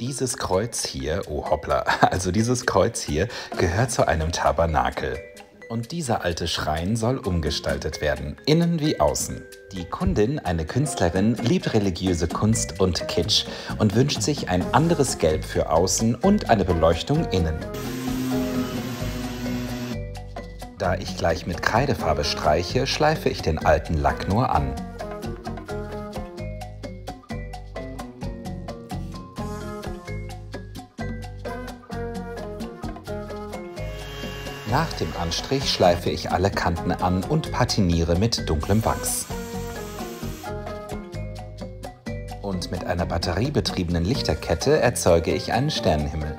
Dieses Kreuz hier, oh hoppla, also dieses Kreuz hier gehört zu einem Tabernakel. Und dieser alte Schrein soll umgestaltet werden, innen wie außen. Die Kundin, eine Künstlerin, liebt religiöse Kunst und Kitsch und wünscht sich ein anderes Gelb für außen und eine Beleuchtung innen. Da ich gleich mit Kreidefarbe streiche, schleife ich den alten Lack nur an. Nach dem Anstrich schleife ich alle Kanten an und patiniere mit dunklem Wachs. Und mit einer batteriebetriebenen Lichterkette erzeuge ich einen Sternenhimmel.